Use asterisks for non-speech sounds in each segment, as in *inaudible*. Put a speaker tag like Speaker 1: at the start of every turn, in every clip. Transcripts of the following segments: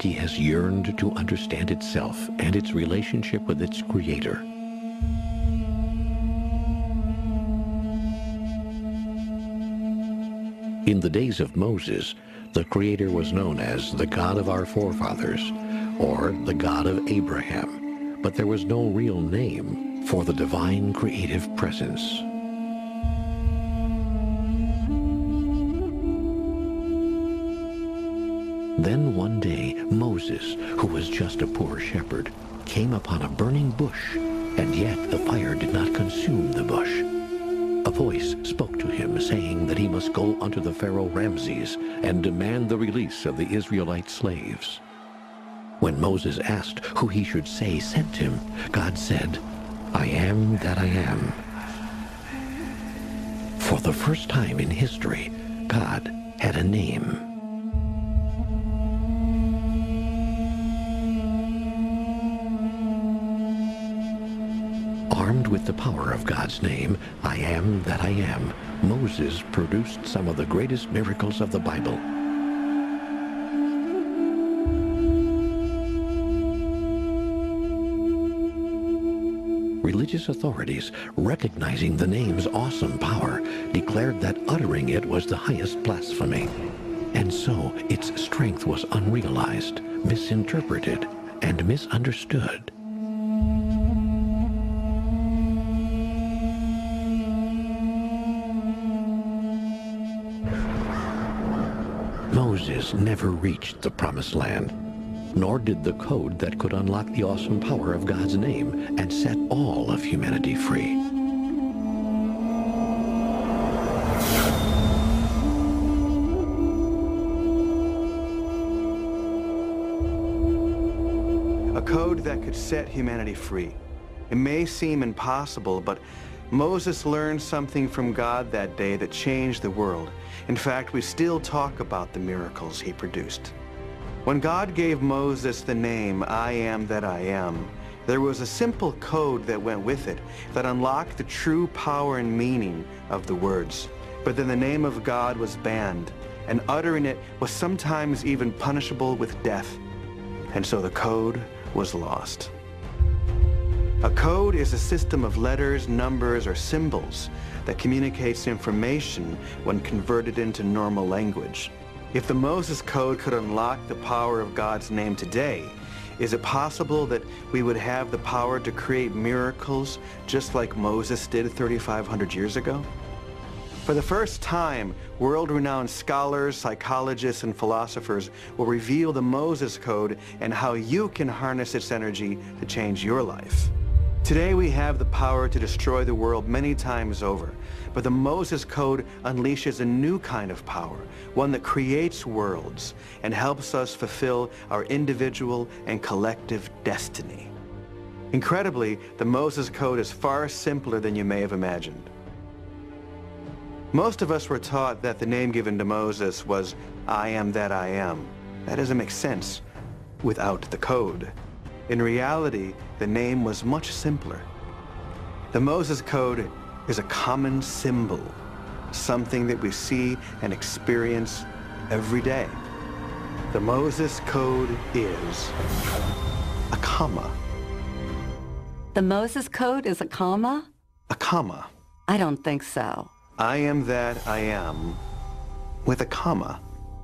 Speaker 1: humanity has yearned to understand itself and its relationship with its Creator. In the days of Moses, the Creator was known as the God of our forefathers, or the God of Abraham, but there was no real name for the divine creative presence. Then one day Moses, who was just a poor shepherd, came upon a burning bush, and yet the fire did not consume the bush. A voice spoke to him, saying that he must go unto the Pharaoh Ramses and demand the release of the Israelite slaves. When Moses asked who he should say sent him, God said, I am that I am. For the first time in history, God had a name. With the power of God's name, I am that I am, Moses produced some of the greatest miracles of the Bible. Religious authorities, recognizing the name's awesome power, declared that uttering it was the highest blasphemy. And so its strength was unrealized, misinterpreted, and misunderstood. Never reached the promised land, nor did the code that could unlock the awesome power of God's name and set all of humanity free.
Speaker 2: A code that could set humanity free. It may seem impossible, but Moses learned something from God that day that changed the world. In fact, we still talk about the miracles he produced. When God gave Moses the name, I am that I am, there was a simple code that went with it that unlocked the true power and meaning of the words. But then the name of God was banned, and uttering it was sometimes even punishable with death. And so the code was lost. A code is a system of letters, numbers, or symbols that communicates information when converted into normal language. If the Moses Code could unlock the power of God's name today, is it possible that we would have the power to create miracles just like Moses did 3,500 years ago? For the first time, world-renowned scholars, psychologists, and philosophers will reveal the Moses Code and how you can harness its energy to change your life. Today we have the power to destroy the world many times over, but the Moses Code unleashes a new kind of power, one that creates worlds and helps us fulfill our individual and collective destiny. Incredibly, the Moses Code is far simpler than you may have imagined. Most of us were taught that the name given to Moses was, I am that I am. That doesn't make sense without the code. In reality, the name was much simpler. The Moses Code is a common symbol, something that we see and experience every day. The Moses Code is a comma.
Speaker 3: The Moses Code is a comma?
Speaker 2: A comma.
Speaker 3: I don't think so.
Speaker 2: I am that I am with a comma.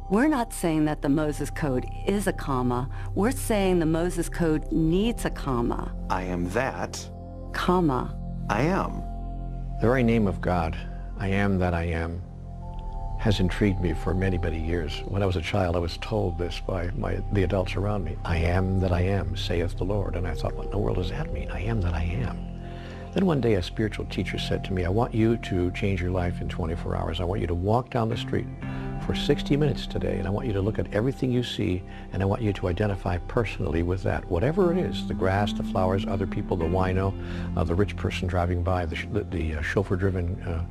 Speaker 3: We're not saying that the Moses Code is a comma. We're saying the Moses Code needs a comma.
Speaker 2: I am that.
Speaker 3: Comma.
Speaker 2: I am.
Speaker 1: The very name of God, I am that I am, has intrigued me for many, many years. When I was a child, I was told this by my, the adults around me. I am that I am, saith the Lord. And I thought, what in the world does that mean? I am that I am. Then one day a spiritual teacher said to me, I want you to change your life in 24 hours. I want you to walk down the street for 60 minutes today, and I want you to look at everything you see, and I want you to identify personally with that, whatever it is, the grass, the flowers, other people, the wino, uh, the rich person driving by, the, the, the uh, chauffeur-driven uh,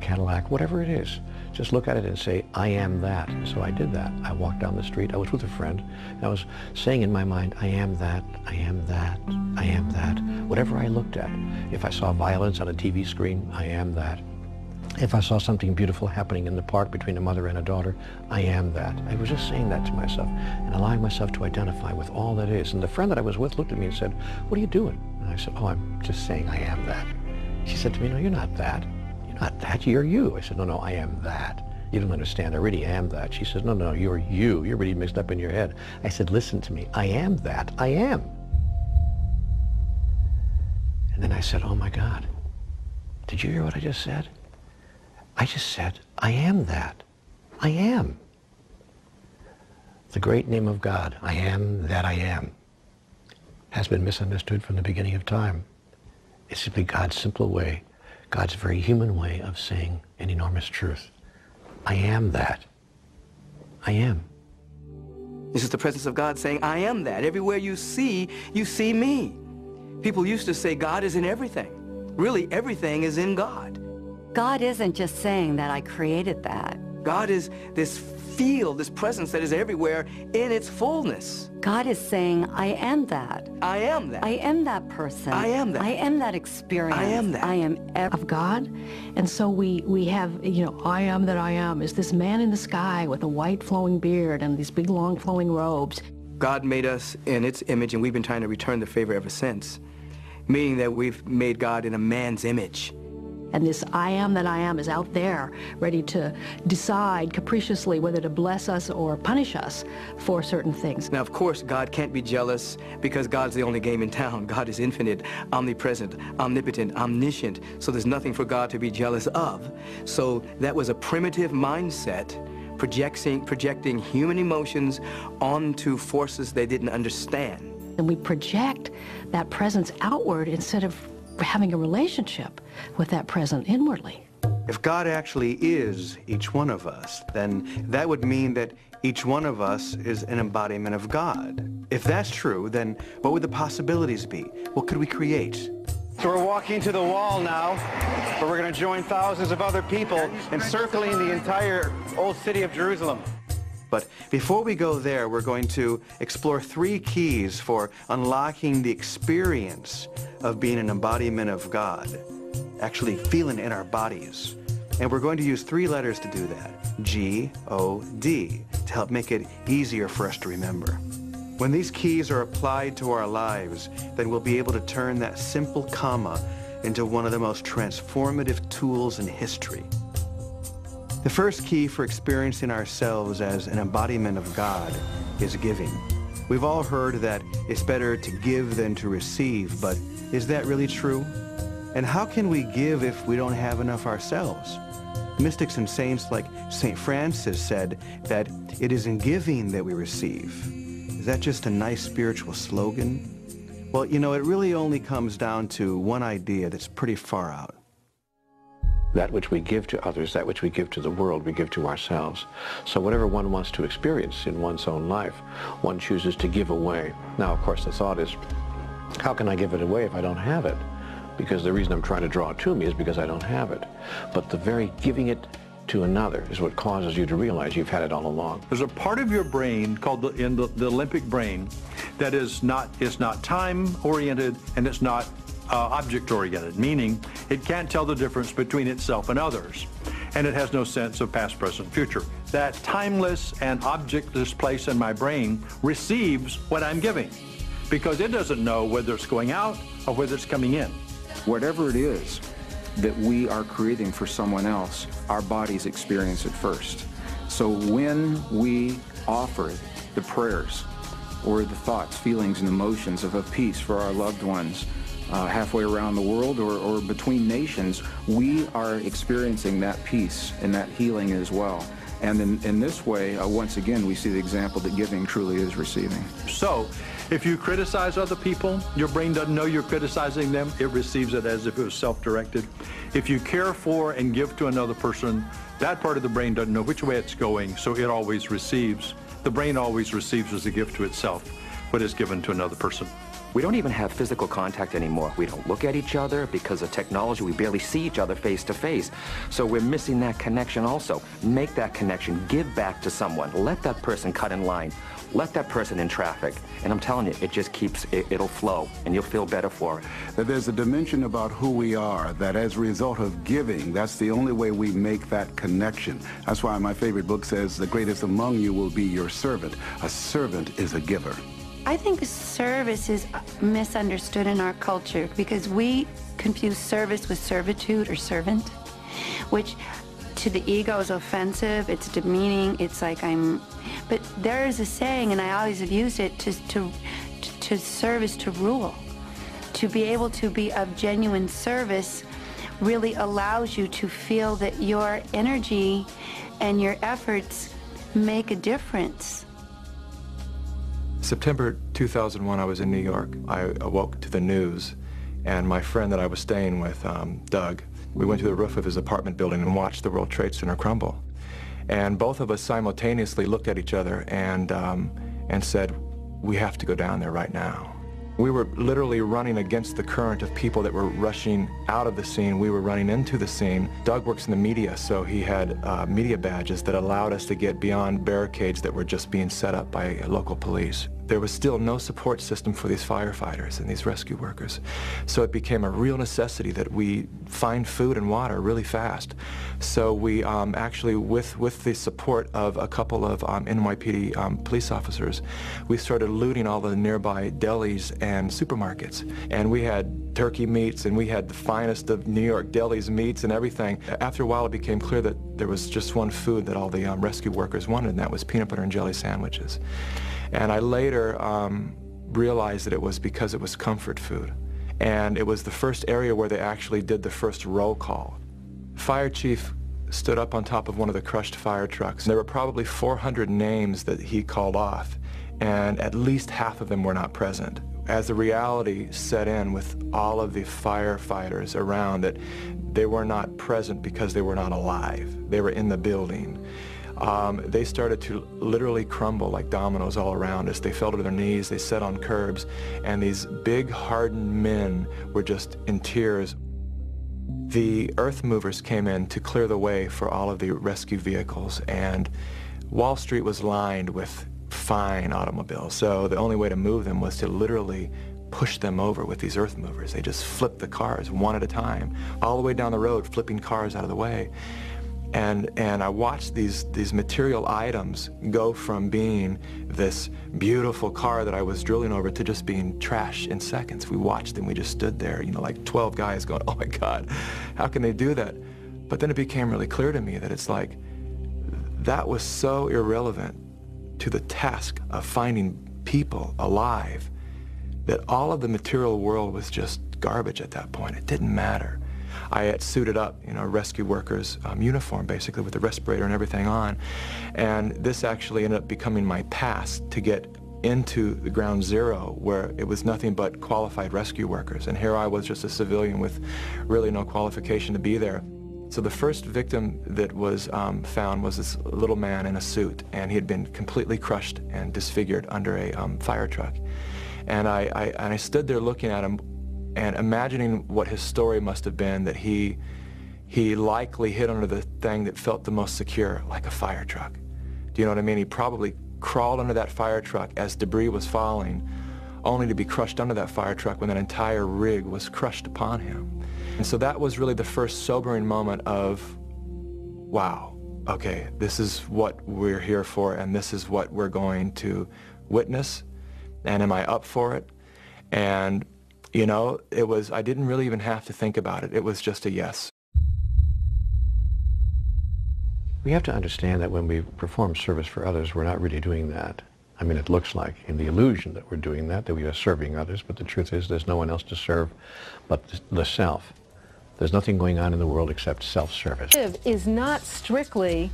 Speaker 1: Cadillac, whatever it is. Just look at it and say, I am that. So I did that. I walked down the street. I was with a friend. And I was saying in my mind, I am that, I am that, I am that. Whatever I looked at. If I saw violence on a TV screen, I am that. If I saw something beautiful happening in the park between a mother and a daughter, I am that. I was just saying that to myself and allowing myself to identify with all that is. And the friend that I was with looked at me and said, what are you doing? And I said, oh, I'm just saying I am that. She said to me, no, you're not that. You're not that. You're you. I said, no, no, I am that. You don't understand. I really am that. She says, no, no, you're you. You're really mixed up in your head. I said, listen to me. I am that. I am. And then I said, oh my God, did you hear what I just said? I just said, I am that. I am. The great name of God, I am that I am, has been misunderstood from the beginning of time. It's simply God's simple way, God's very human way of saying an enormous truth. I am that. I am.
Speaker 4: This is the presence of God saying, I am that. Everywhere you see, you see me. People used to say God is in everything. Really, everything is in God.
Speaker 3: God isn't just saying that I created that.
Speaker 4: God is this field, this presence that is everywhere in its fullness.
Speaker 3: God is saying, I am that.
Speaker 4: I am that.
Speaker 3: I am that person.
Speaker 4: I am that.
Speaker 3: I am that experience.
Speaker 4: I am that.
Speaker 3: I am ev-
Speaker 5: of God. And so we, we have, you know, I am that I am is this man in the sky with a white flowing beard and these big long flowing robes.
Speaker 4: God made us in its image, and we've been trying to return the favor ever since, meaning that we've made God in a man's image.
Speaker 5: And this I am that I am is out there, ready to decide capriciously whether to bless us or punish us for certain things.
Speaker 4: Now, of course, God can't be jealous because God's the only game in town. God is infinite, omnipresent, omnipotent, omniscient, so there's nothing for God to be jealous of. So that was a primitive mindset projecting, projecting human emotions onto forces they didn't understand.
Speaker 5: And we project that presence outward instead of having a relationship with that present inwardly.
Speaker 2: If God actually is each one of us, then that would mean that each one of us is an embodiment of God. If that's true, then what would the possibilities be? What could we create? So we're walking to the wall now, where we're going to join thousands of other people encircling the entire old city of Jerusalem. But before we go there, we're going to explore three keys for unlocking the experience of being an embodiment of God, actually feeling in our bodies. And we're going to use three letters to do that, G-O-D, to help make it easier for us to remember. When these keys are applied to our lives, then we'll be able to turn that simple comma into one of the most transformative tools in history. The first key for experiencing ourselves as an embodiment of God is giving. We've all heard that it's better to give than to receive, but is that really true? And how can we give if we don't have enough ourselves? Mystics and saints like St. Francis said that it is in giving that we receive. Is that just a nice spiritual slogan? Well, you know, it really only comes down to one idea that's pretty far out.
Speaker 1: That which we give to others, that which we give to the world, we give to ourselves. So whatever one wants to experience in one's own life, one chooses to give away. Now, of course, the thought is, how can I give it away if I don't have it? Because the reason I'm trying to draw it to me is because I don't have it. But the very giving it to another is what causes you to realize you've had it all along.
Speaker 6: There's a part of your brain called the, in the, the limbic brain that is not, is not time-oriented and it's not uh, object-oriented, meaning it can't tell the difference between itself and others, and it has no sense of past, present, future. That timeless and objectless place in my brain receives what I'm giving because it doesn't know whether it's going out or whether it's coming in.
Speaker 7: Whatever it is that we are creating for someone else, our bodies experience it first. So when we offer the prayers or the thoughts, feelings, and emotions of a peace for our loved ones, uh, halfway around the world or, or between nations, we are experiencing that peace and that healing as well. And in, in this way, uh, once again, we see the example that giving truly is receiving.
Speaker 6: So, if you criticize other people, your brain doesn't know you're criticizing them. It receives it as if it was self-directed. If you care for and give to another person, that part of the brain doesn't know which way it's going, so it always receives. The brain always receives as a gift to itself what is given to another person.
Speaker 8: We don't even have physical contact anymore. We don't look at each other because of technology. We barely see each other face to face. So we're missing that connection also. Make that connection. Give back to someone. Let that person cut in line. Let that person in traffic. And I'm telling you, it just keeps, it, it'll flow and you'll feel better for it.
Speaker 9: There's a dimension about who we are, that as a result of giving, that's the only way we make that connection. That's why my favorite book says, the greatest among you will be your servant. A servant is a giver.
Speaker 10: I think service is misunderstood in our culture because we confuse service with servitude or servant, which to the ego is offensive, it's demeaning, it's like I'm, but there is a saying, and I always have used it, to, to, to service to rule. To be able to be of genuine service really allows you to feel that your energy and your efforts make a difference.
Speaker 11: September 2001, I was in New York. I awoke to the news, and my friend that I was staying with, um, Doug, we went to the roof of his apartment building and watched the World Trade Center crumble. And both of us simultaneously looked at each other and, um, and said, we have to go down there right now. We were literally running against the current of people that were rushing out of the scene. We were running into the scene. Doug works in the media, so he had uh, media badges that allowed us to get beyond barricades that were just being set up by local police there was still no support system for these firefighters and these rescue workers. So it became a real necessity that we find food and water really fast. So we um, actually, with, with the support of a couple of um, NYPD um, police officers, we started looting all the nearby delis and supermarkets. And we had turkey meats and we had the finest of New York delis meats and everything. After a while, it became clear that there was just one food that all the um, rescue workers wanted, and that was peanut butter and jelly sandwiches. And I later um, realized that it was because it was comfort food. And it was the first area where they actually did the first roll call. Fire chief stood up on top of one of the crushed fire trucks. There were probably 400 names that he called off, and at least half of them were not present. As the reality set in with all of the firefighters around that they were not present because they were not alive. They were in the building um, they started to literally crumble like dominoes all around us. They fell to their knees, they sat on curbs, and these big hardened men were just in tears. The earth movers came in to clear the way for all of the rescue vehicles, and Wall Street was lined with fine automobiles, so the only way to move them was to literally push them over with these earth movers. They just flipped the cars one at a time, all the way down the road, flipping cars out of the way. And, and I watched these, these material items go from being this beautiful car that I was drilling over to just being trash in seconds. We watched them. we just stood there, you know, like 12 guys going, *laughs* oh my God, how can they do that? But then it became really clear to me that it's like, that was so irrelevant to the task of finding people alive that all of the material world was just garbage at that point. It didn't matter. I had suited up, you know, rescue workers um, uniform basically with the respirator and everything on. And this actually ended up becoming my pass to get into the ground zero where it was nothing but qualified rescue workers. And here I was just a civilian with really no qualification to be there. So the first victim that was um, found was this little man in a suit, and he had been completely crushed and disfigured under a um, fire truck. And I, I, and I stood there looking at him and imagining what his story must have been that he he likely hid under the thing that felt the most secure, like a fire truck. Do you know what I mean? He probably crawled under that fire truck as debris was falling, only to be crushed under that fire truck when that entire rig was crushed upon him. And so that was really the first sobering moment of, wow, okay, this is what we're here for and this is what we're going to witness. And am I up for it? And you know, it was, I didn't really even have to think about it. It was just a yes.
Speaker 1: We have to understand that when we perform service for others, we're not really doing that. I mean, it looks like in the illusion that we're doing that, that we are serving others, but the truth is there's no one else to serve but the self. There's nothing going on in the world except self-service.
Speaker 5: Is not strictly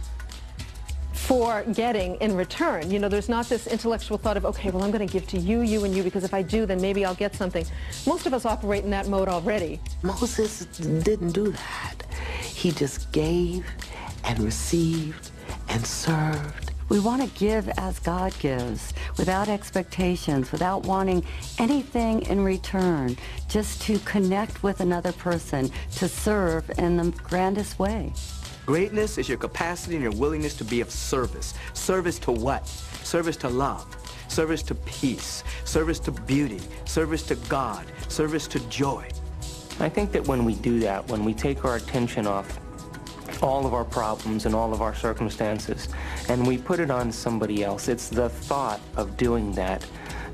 Speaker 5: for getting in return. You know, there's not this intellectual thought of, okay, well, I'm going to give to you, you, and you, because if I do, then maybe I'll get something. Most of us operate in that mode already.
Speaker 12: Moses didn't do that. He just gave and received and served
Speaker 3: We want to give as God gives, without expectations, without wanting anything in return, just to connect with another person, to serve in the grandest way.
Speaker 4: Greatness is your capacity and your willingness to be of service. Service to what? Service to love, service to peace, service to beauty, service to God, service to joy.
Speaker 13: I think that when we do that, when we take our attention off all of our problems and all of our circumstances, and we put it on somebody else. It's the thought of doing that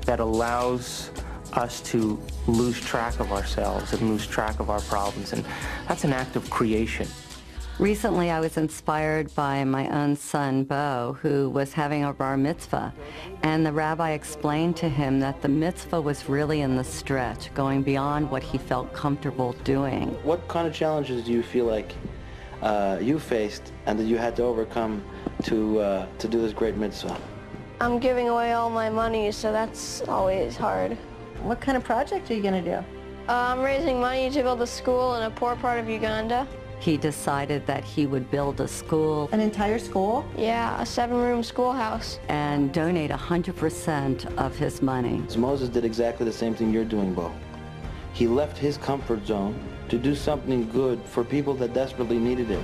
Speaker 13: that allows us to lose track of ourselves and lose track of our problems, and that's an act of creation.
Speaker 3: Recently, I was inspired by my own son, Bo, who was having a bar mitzvah. And the rabbi explained to him that the mitzvah was really in the stretch, going beyond what he felt comfortable doing.
Speaker 14: What kind of challenges do you feel like uh, you faced and that you had to overcome to, uh, to do this great mitzvah?
Speaker 15: I'm giving away all my money, so that's always hard.
Speaker 16: What kind of project are you going to do?
Speaker 15: Uh, I'm raising money to build a school in a poor part of Uganda.
Speaker 3: He decided that he would build a school.
Speaker 16: An entire school?
Speaker 15: Yeah, a seven-room schoolhouse.
Speaker 3: And donate 100% of his money.
Speaker 14: So Moses did exactly the same thing you're doing, Bo. He left his comfort zone to do something good for people that desperately needed it.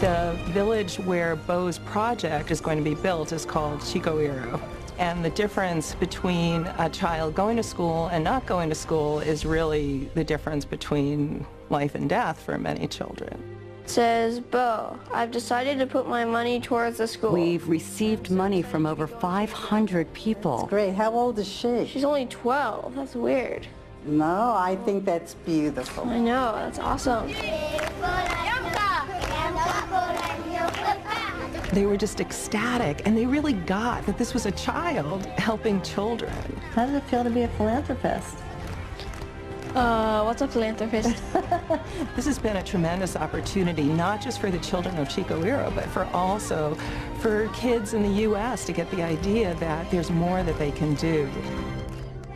Speaker 17: The village where Bo's project is going to be built is called Chikuiro. And the difference between a child going to school and not going to school is really the difference between life and death for many children.
Speaker 15: It says, Bo, I've decided to put my money towards the school.
Speaker 3: We've received money from over 500 people.
Speaker 16: That's great. How old is she?
Speaker 15: She's only 12. That's weird.
Speaker 16: No, I think that's beautiful.
Speaker 15: I know. That's awesome.
Speaker 17: They were just ecstatic, and they really got that this was a child helping children.
Speaker 16: How does it feel to be a philanthropist?
Speaker 15: Uh, what's a philanthropist? *laughs*
Speaker 17: this has been a tremendous opportunity, not just for the children of Chikuiro, but for also for kids in the U.S. to get the idea that there's more that they can do.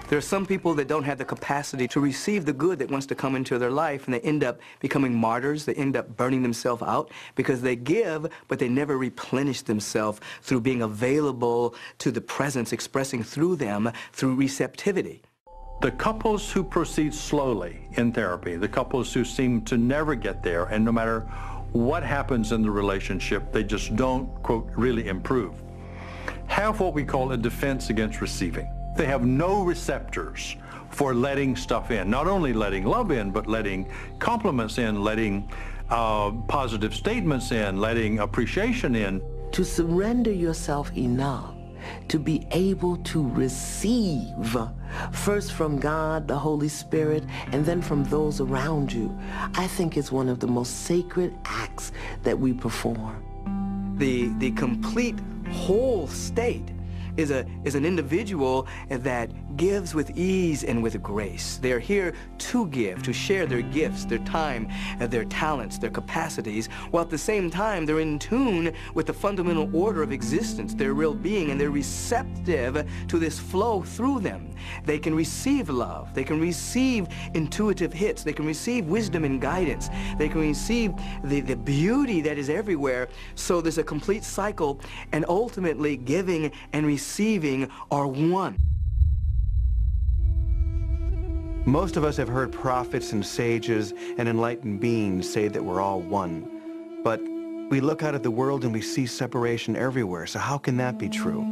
Speaker 4: There are some people that don't have the capacity to receive the good that wants to come into their life, and they end up becoming martyrs. They end up burning themselves out because they give, but they never replenish themselves through being available to the presence, expressing through them through receptivity.
Speaker 6: The couples who proceed slowly in therapy, the couples who seem to never get there, and no matter what happens in the relationship, they just don't, quote, really improve, have what we call a defense against receiving. They have no receptors for letting stuff in. Not only letting love in, but letting compliments in, letting uh, positive statements in, letting appreciation in.
Speaker 12: To surrender yourself enough to be able to receive first from God, the Holy Spirit, and then from those around you, I think is one of the most sacred acts that we perform.
Speaker 4: The, the complete whole state is, a, is an individual that gives with ease and with grace. They are here to give, to share their gifts, their time, uh, their talents, their capacities, while at the same time they're in tune with the fundamental order of existence, their real being, and they're receptive to this flow through them. They can receive love. They can receive intuitive hits. They can receive wisdom and guidance. They can receive the, the beauty that is everywhere. So there's a complete cycle, and ultimately giving and receiving are one.
Speaker 2: Most of us have heard prophets and sages and enlightened beings say that we're all one. But we look out at the world and we see separation everywhere, so how can that be true?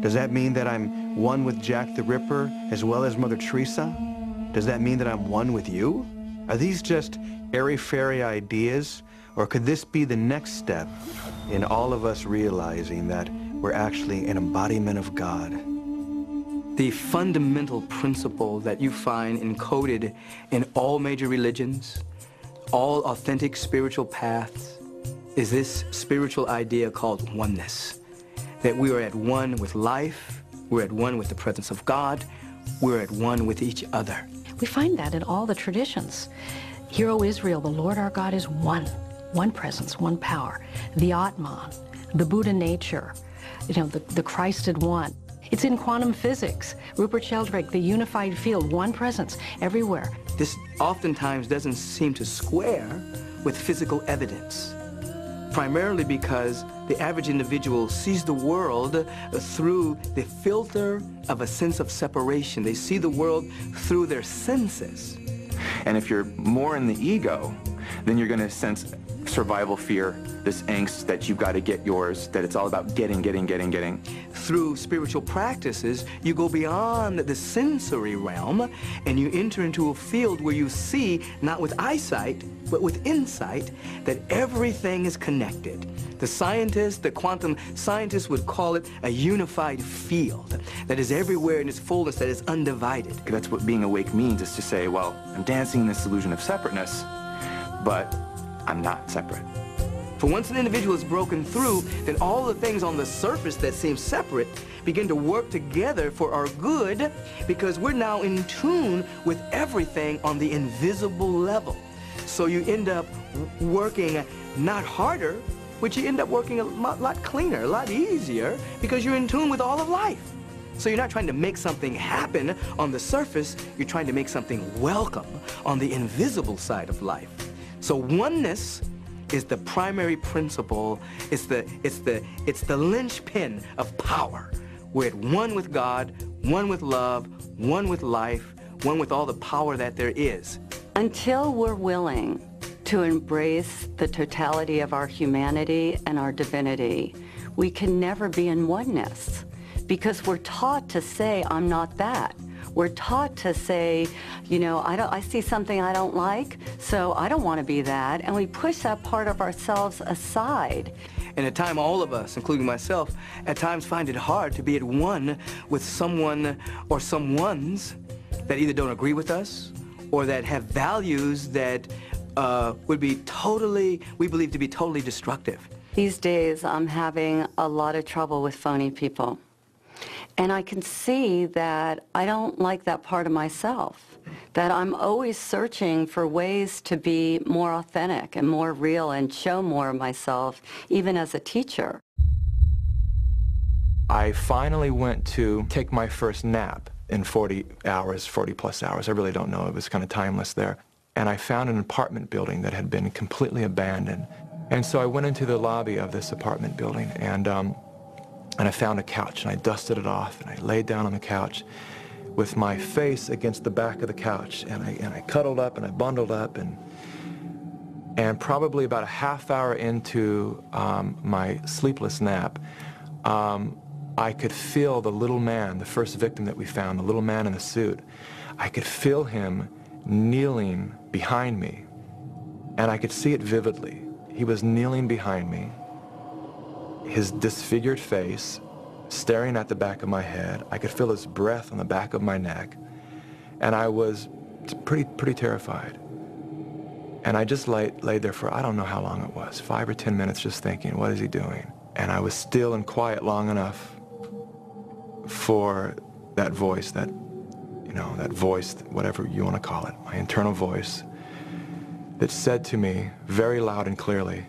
Speaker 2: Does that mean that I'm one with Jack the Ripper as well as Mother Teresa? Does that mean that I'm one with you? Are these just airy-fairy ideas? Or could this be the next step in all of us realizing that we're actually an embodiment of God?
Speaker 4: The fundamental principle that you find encoded in all major religions, all authentic spiritual paths, is this spiritual idea called oneness. That we are at one with life, we're at one with the presence of God, we're at one with each other.
Speaker 18: We find that in all the traditions. Hear, O Israel, the Lord our God is one. One presence, one power. The Atman, the Buddha nature, you know, the, the Christed one. It's in quantum physics. Rupert Sheldrake, the unified field, one presence everywhere.
Speaker 4: This oftentimes doesn't seem to square with physical evidence. primarily because the average individual sees the world through the filter of a sense of separation. They see the world through their senses.
Speaker 7: And if you're more in the ego, then you're going to sense survival fear, this angst that you've got to get yours, that it's all about getting, getting, getting, getting.
Speaker 4: Through spiritual practices, you go beyond the sensory realm and you enter into a field where you see, not with eyesight, but with insight, that everything is connected. The scientists, the quantum scientists would call it a unified field that is everywhere in its fullness, that is undivided.
Speaker 7: That's what being awake means, is to say, well, I'm dancing in this illusion of separateness, but I'm not separate.
Speaker 4: For once an individual is broken through, then all the things on the surface that seem separate begin to work together for our good because we're now in tune with everything on the invisible level. So you end up working not harder, but you end up working a lot cleaner, a lot easier because you're in tune with all of life. So you're not trying to make something happen on the surface, you're trying to make something welcome on the invisible side of life. So oneness is the primary principle, it's the, it's the, it's the linchpin of power. We're at one with God, one with love, one with life, one with all the power that there is.
Speaker 3: Until we're willing to embrace the totality of our humanity and our divinity, we can never be in oneness because we're taught to say, I'm not that. We're taught to say, you know, I, don't, I see something I don't like, so I don't want to be that. And we push that part of ourselves aside.
Speaker 4: And at times, all of us, including myself, at times find it hard to be at one with someone or someones that either don't agree with us or that have values that uh, would be totally, we believe to be totally destructive.
Speaker 3: These days, I'm having a lot of trouble with phony people. And I can see that I don't like that part of myself, that I'm always searching for ways to be more authentic and more real and show more of myself, even as a teacher.
Speaker 11: I finally went to take my first nap in 40 hours, 40 plus hours. I really don't know. It was kind of timeless there. And I found an apartment building that had been completely abandoned. And so I went into the lobby of this apartment building and um, and I found a couch and I dusted it off and I laid down on the couch with my face against the back of the couch and I, and I cuddled up and I bundled up and and probably about a half hour into um, my sleepless nap, um, I could feel the little man, the first victim that we found, the little man in the suit. I could feel him kneeling behind me, and I could see it vividly. He was kneeling behind me, his disfigured face staring at the back of my head. I could feel his breath on the back of my neck. And I was pretty, pretty terrified. And I just lay, laid there for, I don't know how long it was, five or 10 minutes just thinking, what is he doing? And I was still and quiet long enough for that voice, that, you know, that voice, whatever you want to call it, my internal voice, that said to me very loud and clearly,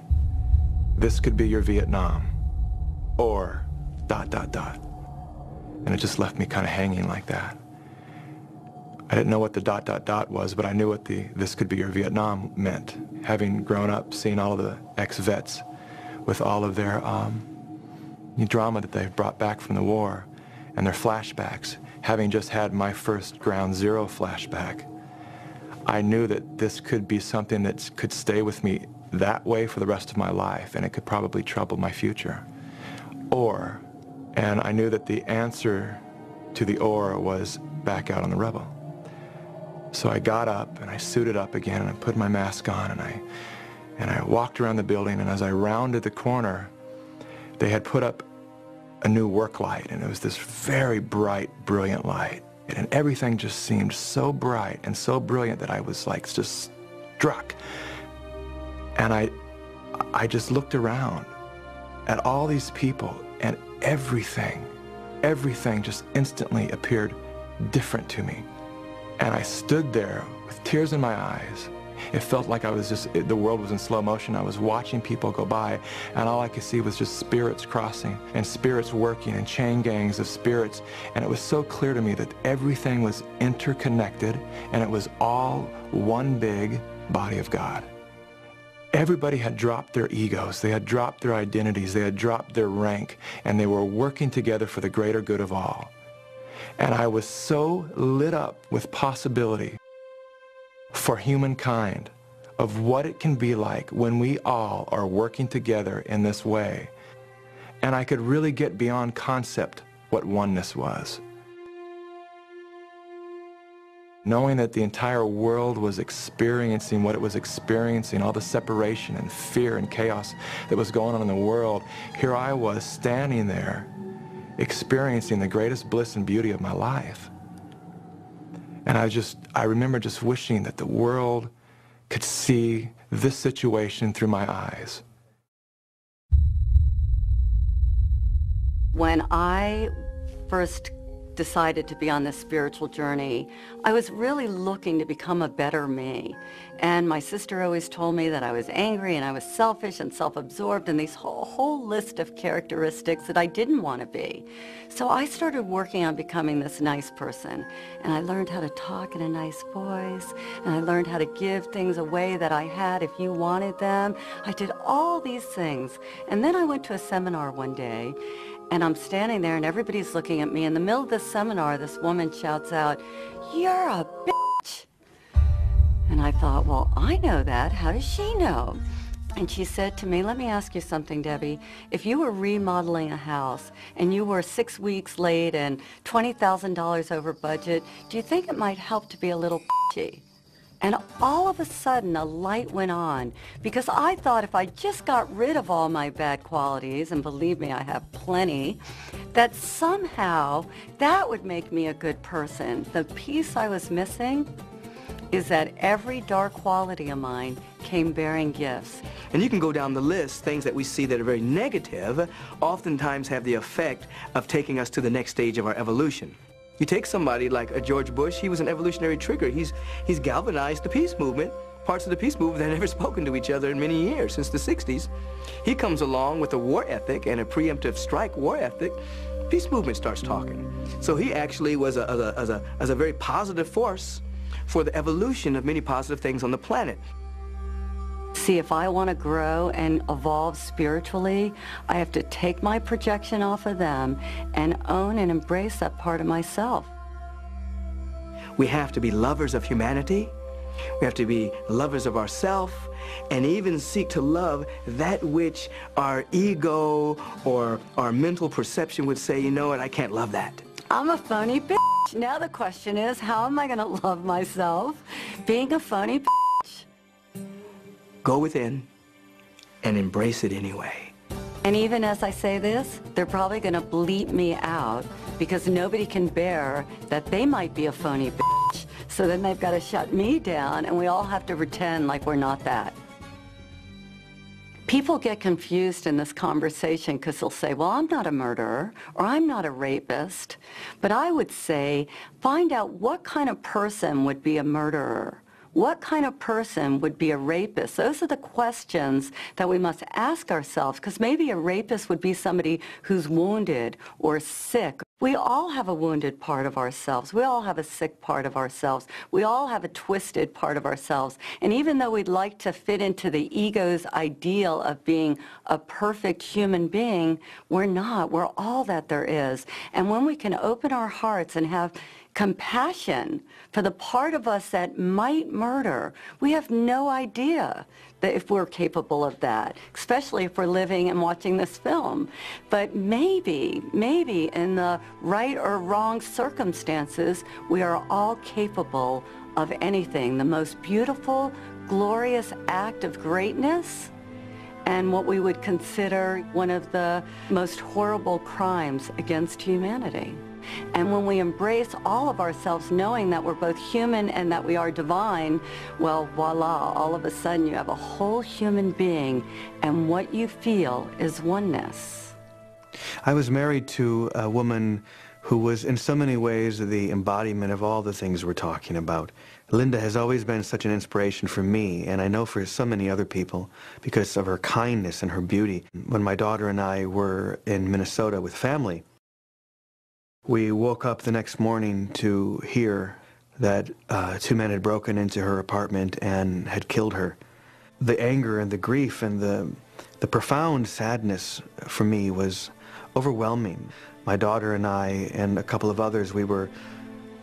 Speaker 11: this could be your Vietnam or dot, dot, dot. And it just left me kind of hanging like that. I didn't know what the dot, dot, dot was, but I knew what the this could be your Vietnam meant. Having grown up, seeing all of the ex-vets with all of their um, drama that they've brought back from the war and their flashbacks, having just had my first ground zero flashback, I knew that this could be something that could stay with me that way for the rest of my life, and it could probably trouble my future or. And I knew that the answer to the or was back out on the rebel. So I got up and I suited up again and I put my mask on and I, and I walked around the building and as I rounded the corner, they had put up a new work light and it was this very bright, brilliant light. And everything just seemed so bright and so brilliant that I was like just struck. And I, I just looked around at all these people and everything, everything just instantly appeared different to me. And I stood there with tears in my eyes. It felt like I was just, it, the world was in slow motion. I was watching people go by, and all I could see was just spirits crossing and spirits working and chain gangs of spirits. And it was so clear to me that everything was interconnected and it was all one big body of God. Everybody had dropped their egos, they had dropped their identities, they had dropped their rank, and they were working together for the greater good of all. And I was so lit up with possibility for humankind of what it can be like when we all are working together in this way. And I could really get beyond concept what oneness was. Knowing that the entire world was experiencing what it was experiencing, all the separation and fear and chaos that was going on in the world, here I was standing there experiencing the greatest bliss and beauty of my life. And I just, I remember just wishing that the world could see this situation through my eyes.
Speaker 3: When I first decided to be on this spiritual journey, I was really looking to become a better me. And my sister always told me that I was angry and I was selfish and self-absorbed and these whole, whole list of characteristics that I didn't want to be. So I started working on becoming this nice person. And I learned how to talk in a nice voice. And I learned how to give things away that I had if you wanted them. I did all these things. And then I went to a seminar one day and I'm standing there and everybody's looking at me. In the middle of the seminar, this woman shouts out, you're a bitch. And I thought, well, I know that. How does she know? And she said to me, let me ask you something, Debbie. If you were remodeling a house and you were six weeks late and $20,000 over budget, do you think it might help to be a little bitchy? And all of a sudden, a light went on because I thought if I just got rid of all my bad qualities, and believe me, I have plenty, that somehow that would make me a good person. The piece I was missing is that every dark quality of mine came bearing gifts.
Speaker 4: And you can go down the list, things that we see that are very negative, oftentimes have the effect of taking us to the next stage of our evolution. You take somebody like a George Bush, he was an evolutionary trigger. He's, he's galvanized the peace movement, parts of the peace movement that had never *laughs* spoken to each other in many years, since the 60s. He comes along with a war ethic and a preemptive strike war ethic. Peace movement starts talking. So he actually was a, a, a, a, as a very positive force for the evolution of many positive things on the planet.
Speaker 3: See, if I want to grow and evolve spiritually, I have to take my projection off of them and own and embrace that part of myself.
Speaker 4: We have to be lovers of humanity. We have to be lovers of ourself and even seek to love that which our ego or our mental perception would say, you know what, I can't love that.
Speaker 3: I'm a phony bitch. Now the question is, how am I going to love myself being a phony bitch?
Speaker 4: Go within and embrace it anyway.
Speaker 3: And even as I say this, they're probably going to bleep me out because nobody can bear that they might be a phony bitch. So then they've got to shut me down and we all have to pretend like we're not that. People get confused in this conversation because they'll say, well, I'm not a murderer or I'm not a rapist. But I would say, find out what kind of person would be a murderer what kind of person would be a rapist? Those are the questions that we must ask ourselves because maybe a rapist would be somebody who's wounded or sick. We all have a wounded part of ourselves. We all have a sick part of ourselves. We all have a twisted part of ourselves. And even though we'd like to fit into the ego's ideal of being a perfect human being, we're not. We're all that there is. And when we can open our hearts and have compassion for the part of us that might murder. We have no idea that if we're capable of that, especially if we're living and watching this film. But maybe, maybe in the right or wrong circumstances, we are all capable of anything. The most beautiful, glorious act of greatness and what we would consider one of the most horrible crimes against humanity. And when we embrace all of ourselves, knowing that we're both human and that we are divine, well, voila, all of a sudden you have a whole human being, and what you feel is oneness.
Speaker 2: I was married to a woman who was in so many ways the embodiment of all the things we're talking about. Linda has always been such an inspiration for me, and I know for so many other people, because of her kindness and her beauty. When my daughter and I were in Minnesota with family, we woke up the next morning to hear that uh, two men had broken into her apartment and had killed her. the anger and the grief and the, the profound sadness for me was overwhelming. My daughter and I and a couple of others, we were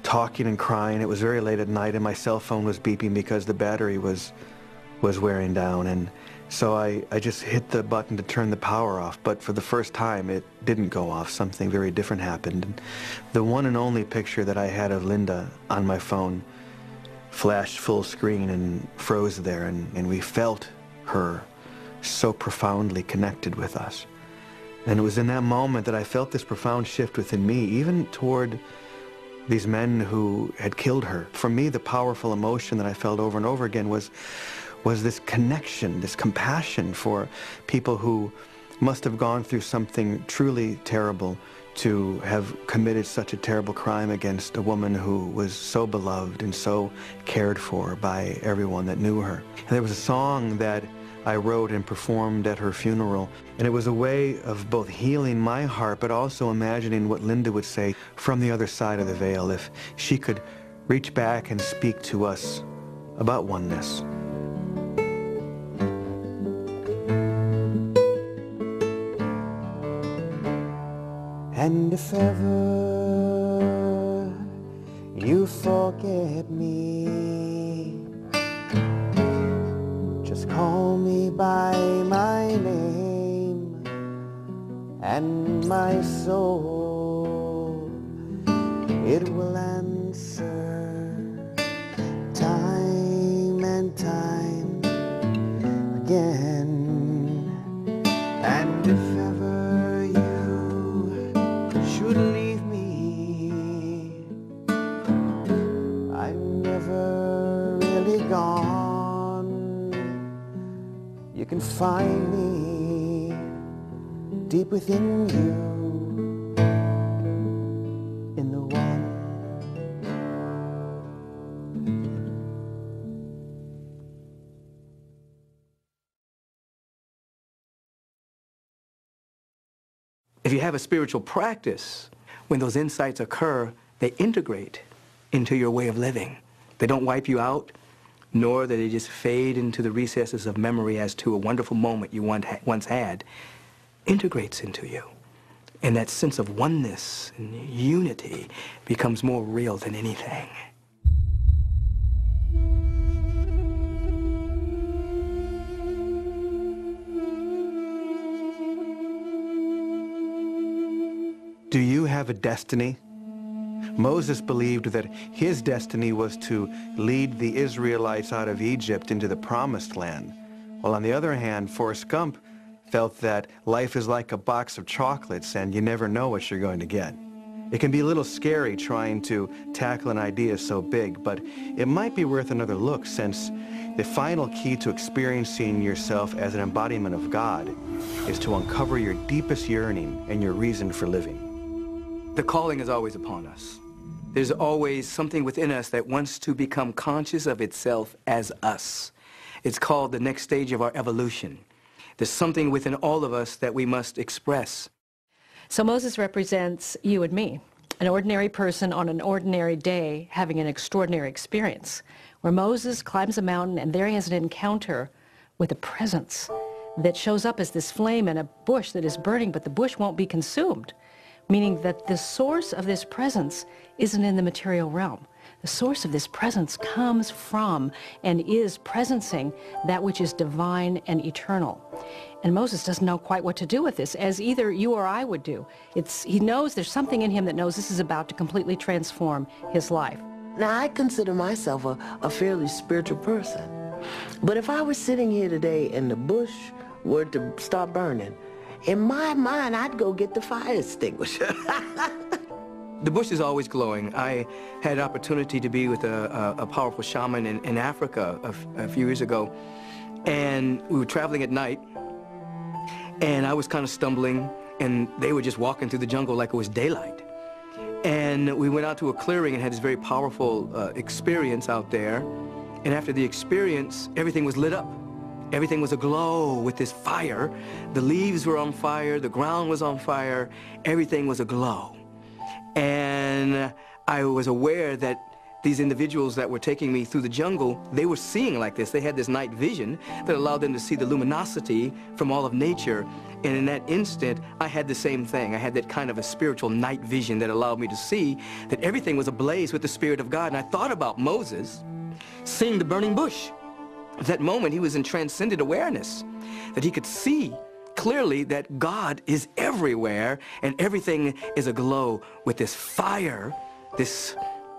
Speaker 2: talking and crying. It was very late at night and my cell phone was beeping because the battery was, was wearing down. And so I, I just hit the button to turn the power off, but for the first time it didn't go off. Something very different happened. And the one and only picture that I had of Linda on my phone flashed full screen and froze there, and, and we felt her so profoundly connected with us. And it was in that moment that I felt this profound shift within me, even toward these men who had killed her. For me, the powerful emotion that I felt over and over again was was this connection, this compassion for people who must have gone through something truly terrible to have committed such a terrible crime against a woman who was so beloved and so cared for by everyone that knew her. And there was a song that I wrote and performed at her funeral, and it was a way of both healing my heart, but also imagining what Linda would say from the other side of the veil if she could reach back and speak to us about oneness.
Speaker 19: And if ever you forget me, just call me by my name and my soul, it will answer time and time again. Can find me deep within you in the one.
Speaker 4: If you have a spiritual practice, when those insights occur, they integrate into your way of living. They don't wipe you out, nor do they just fade into the recesses of memory as to a wonderful moment you once had. Integrates into you. And that sense of oneness and unity becomes more real than anything.
Speaker 2: Do you have a destiny? Moses believed that his destiny was to lead the Israelites out of Egypt into the promised land. While on the other hand, Forrest Gump felt that life is like a box of chocolates and you never know what you're going to get. It can be a little scary trying to tackle an idea so big, but it might be worth another look since the final key to experiencing yourself as an embodiment of God is to uncover your deepest yearning and your reason for living.
Speaker 4: The calling is always upon us. There's always something within us that wants to become conscious of itself as us. It's called the next stage of our evolution. There's something within all of us that we must express.
Speaker 18: So Moses represents you and me, an ordinary person on an ordinary day having an extraordinary experience, where Moses climbs a mountain and there he has an encounter with a presence that shows up as this flame in a bush that is burning, but the bush won't be consumed, meaning that the source of this presence isn't in the material realm. The source of this presence comes from and is presencing that which is divine and eternal. And Moses doesn't know quite what to do with this, as either you or I would do. It's, he knows there's something in him that knows this is about to completely transform his life.
Speaker 12: Now, I consider myself a, a fairly spiritual person. But if I were sitting here today and the bush were to start burning, in my mind, I'd go get the fire extinguisher. *laughs*
Speaker 4: The bush is always glowing. I had opportunity to be with a, a, a powerful shaman in, in Africa a, few years ago, and we were traveling at night, and I was kind of stumbling, and they were just walking through the jungle like it was daylight. And we went out to a clearing and had this very powerful uh, experience out there. And after the experience, everything was lit up. Everything was aglow with this fire. The leaves were on fire, the ground was on fire, everything was aglow. And I was aware that these individuals that were taking me through the jungle, they were seeing like this. They had this night vision that allowed them to see the luminosity from all of nature. And in that instant, I had the same thing. I had that kind of a spiritual night vision that allowed me to see that everything was ablaze with the Spirit of God. And I thought about Moses seeing the burning bush. At that moment, he was in transcendent awareness, that he could see clearly that God is everywhere and everything is aglow with this fire, this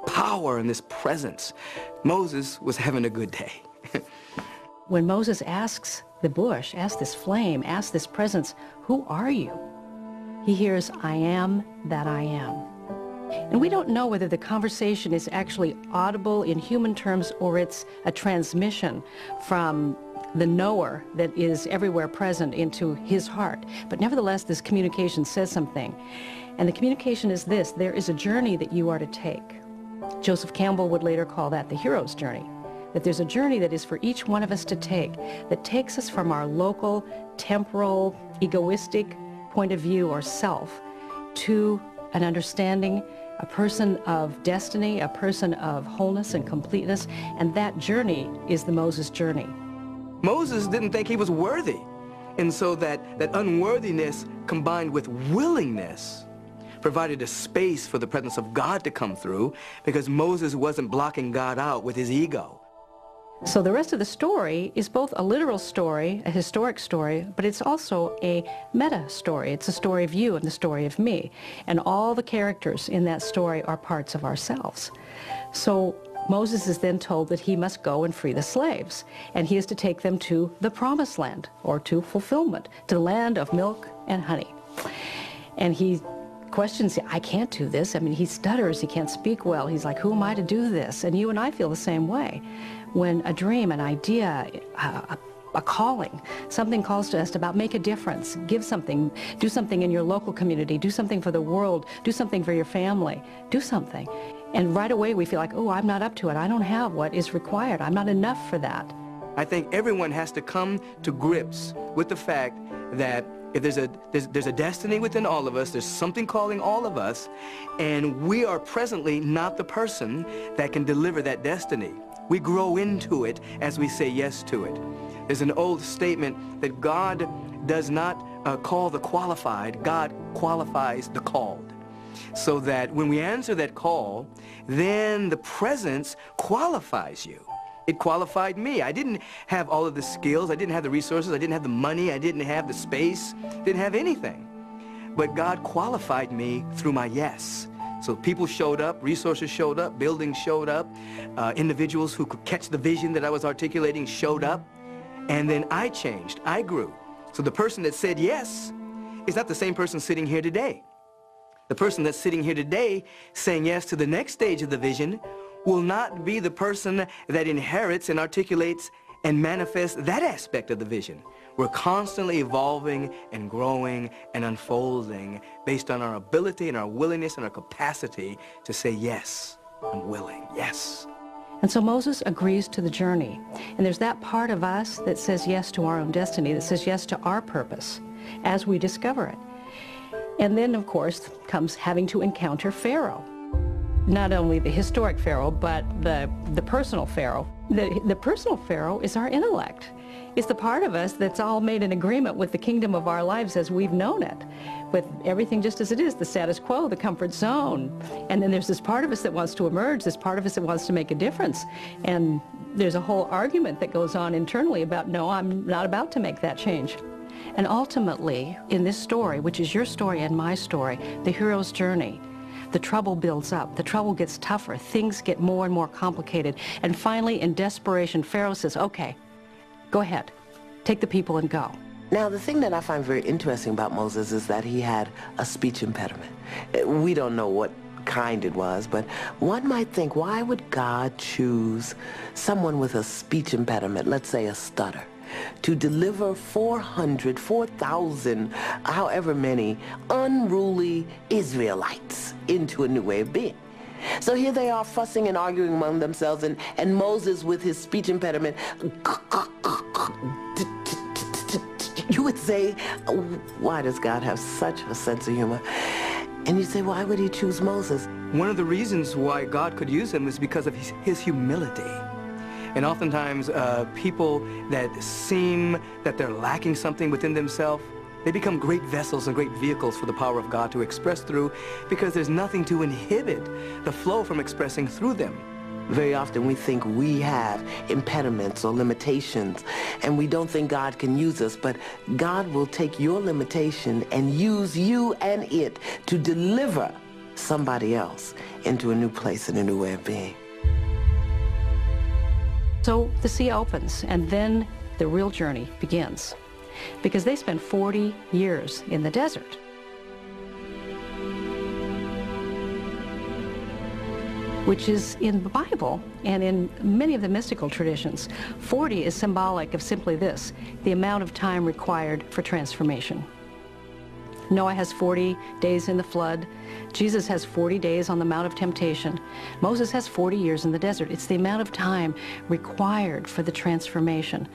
Speaker 4: power and this presence. Moses was having a good day. *laughs*
Speaker 18: when Moses asks the bush, asks this flame, asks this presence, who are you? He hears, I am that I am. And we don't know whether the conversation is actually audible in human terms or it's a transmission from the knower that is everywhere present into his heart. But nevertheless, this communication says something. And the communication is this, there is a journey that you are to take. Joseph Campbell would later call that the hero's journey. That there's a journey that is for each one of us to take that takes us from our local, temporal, egoistic point of view or self to an understanding, a person of destiny, a person of wholeness and completeness, and that journey is the Moses journey.
Speaker 4: Moses didn't think he was worthy. And so that, that unworthiness combined with willingness provided a space for the presence of God to come through because Moses wasn't blocking God out with his ego.
Speaker 18: So the rest of the story is both a literal story, a historic story, but it's also a meta story. It's a story of you and the story of me. And all the characters in that story are parts of ourselves. So Moses is then told that he must go and free the slaves, and he is to take them to the promised land, or to fulfillment, to the land of milk and honey. And he questions, I can't do this. I mean, he stutters, he can't speak well. He's like, who am I to do this? And you and I feel the same way. When a dream, an idea, a, a calling, something calls to us about make a difference, give something, do something in your local community, do something for the world, do something for your family, do something. And right away we feel like, oh, I'm not up to it. I don't have what is required. I'm not enough for that.
Speaker 4: I think everyone has to come to grips with the fact that if there's a, there's, there's a destiny within all of us, there's something calling all of us, and we are presently not the person that can deliver that destiny. We grow into it as we say yes to it. There's an old statement that God does not uh, call the qualified, God qualifies the called. So that when we answer that call, then the presence qualifies you. It qualified me. I didn't have all of the skills. I didn't have the resources. I didn't have the money. I didn't have the space. Didn't have anything. But God qualified me through my yes. So people showed up, resources showed up, buildings showed up, uh, individuals who could catch the vision that I was articulating showed up. And then I changed. I grew. So the person that said yes is not the same person sitting here today. The person that's sitting here today saying yes to the next stage of the vision will not be the person that inherits and articulates and manifests that aspect of the vision. We're constantly evolving and growing and unfolding based on our ability and our willingness and our capacity to say, yes, I'm willing, yes.
Speaker 18: And so Moses agrees to the journey. And there's that part of us that says yes to our own destiny, that says yes to our purpose as we discover it. And then, of course, comes having to encounter Pharaoh not only the historic Pharaoh, but the, the personal Pharaoh. The, the personal Pharaoh is our intellect. It's the part of us that's all made an agreement with the kingdom of our lives as we've known it, with everything just as it is, the status quo, the comfort zone. And then there's this part of us that wants to emerge, this part of us that wants to make a difference. And there's a whole argument that goes on internally about, no, I'm not about to make that change. And ultimately, in this story, which is your story and my story, the hero's journey, the trouble builds up. The trouble gets tougher. Things get more and more complicated. And finally, in desperation, Pharaoh says, okay, go ahead. Take the people and go.
Speaker 12: Now, the thing that I find very interesting about Moses is that he had a speech impediment. We don't know what kind it was, but one might think, why would God choose someone with a speech impediment, let's say a stutter? to deliver 400, 4,000, however many unruly Israelites into a new way of being. So here they are fussing and arguing among themselves, and, and Moses with his speech impediment, you would say, why does God have such a sense of humor? And you say, why would he choose Moses?
Speaker 4: One of the reasons why God could use him is because of his, his humility. And oftentimes, uh, people that seem that they're lacking something within themselves, they become great vessels and great vehicles for the power of God to express through because there's nothing to inhibit the flow from expressing through them.
Speaker 12: Very often we think we have impediments or limitations, and we don't think God can use us, but God will take your limitation and use you and it to deliver somebody else into a new place and a new way of being.
Speaker 18: So the sea opens, and then the real journey begins. Because they spent 40 years in the desert. which is in the Bible and in many of the mystical traditions. 40 is symbolic of simply this, the amount of time required for transformation. Noah has 40 days in the flood. Jesus has 40 days on the Mount of Temptation. Moses has 40 years in the desert. It's the amount of time required for the transformation.